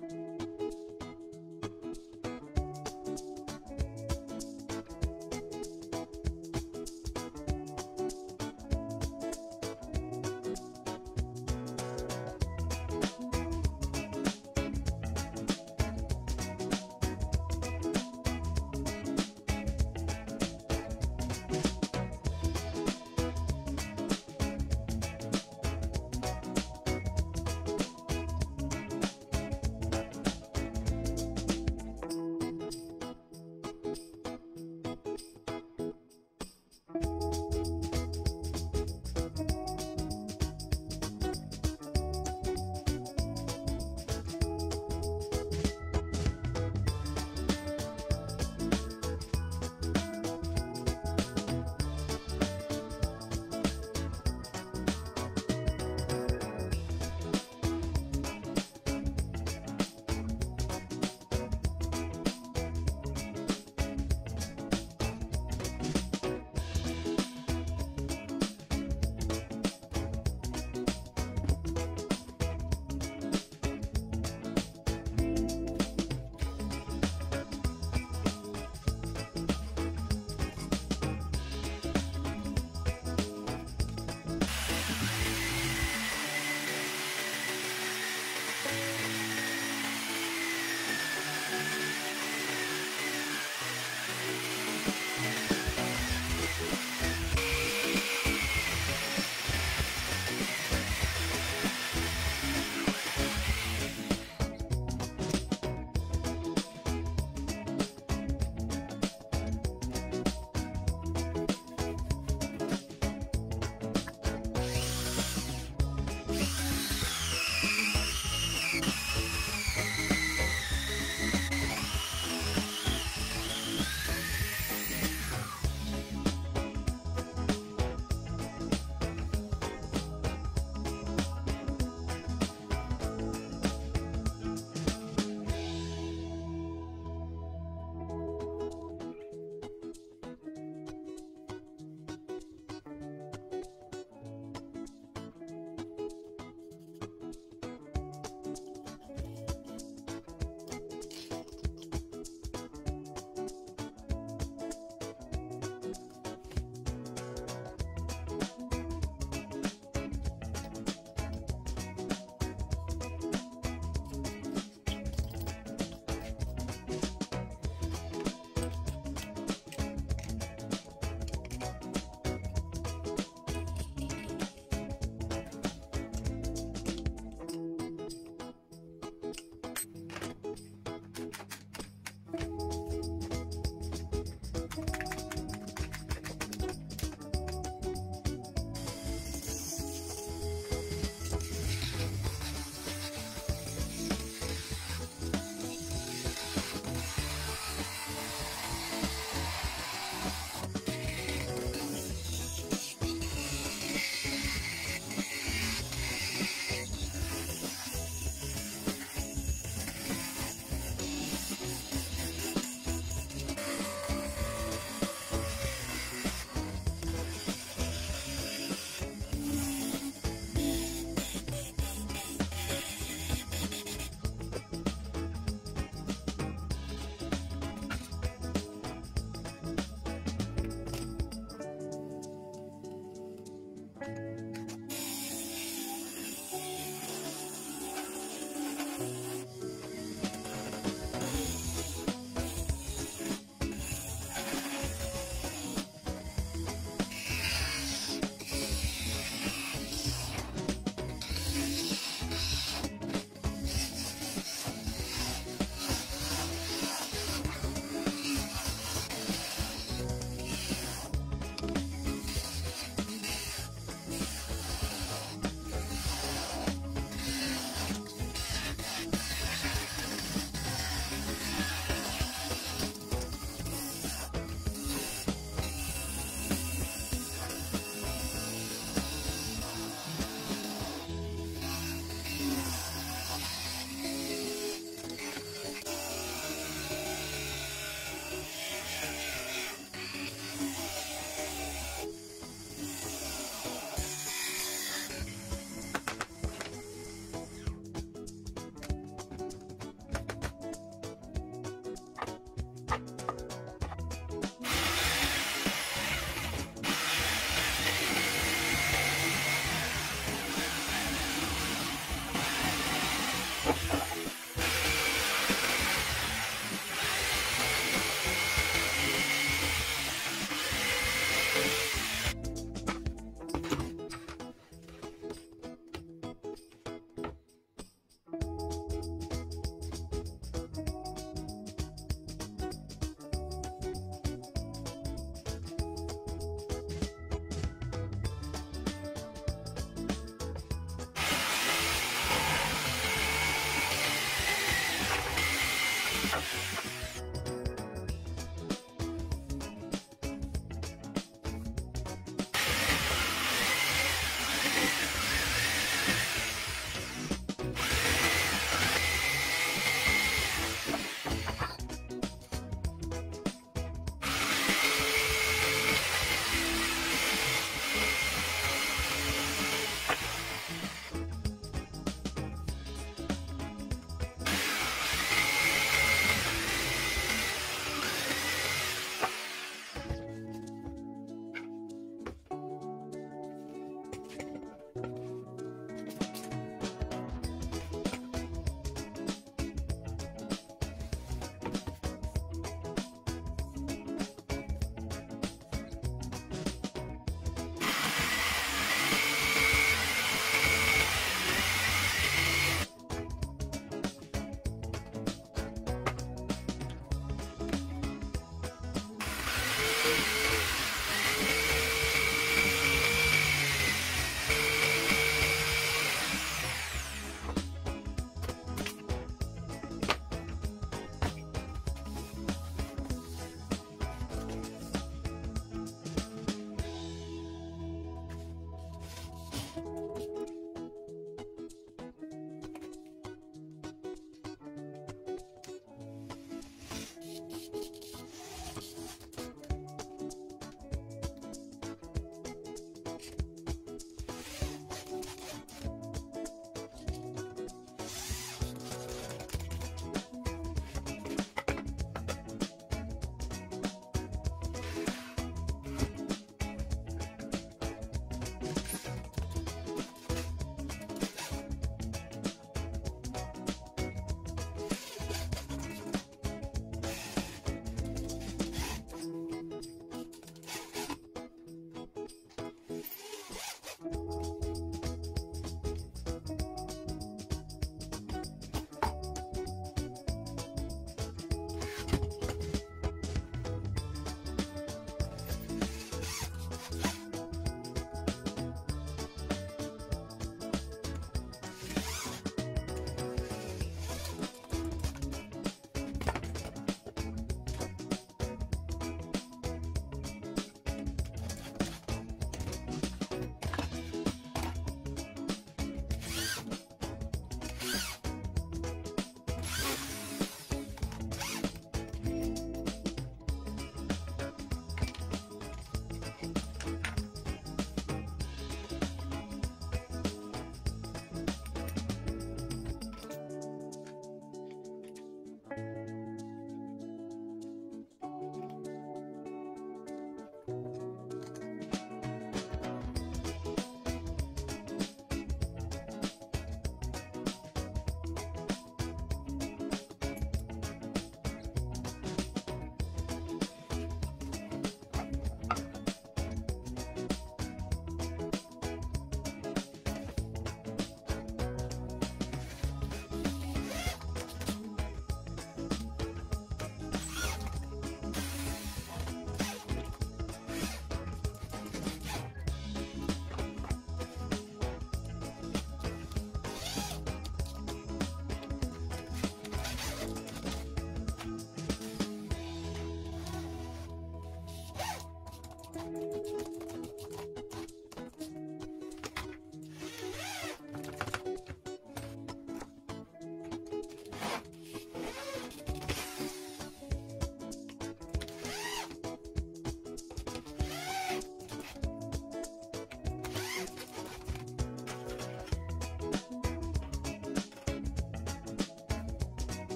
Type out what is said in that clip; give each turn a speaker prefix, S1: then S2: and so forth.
S1: Thank you.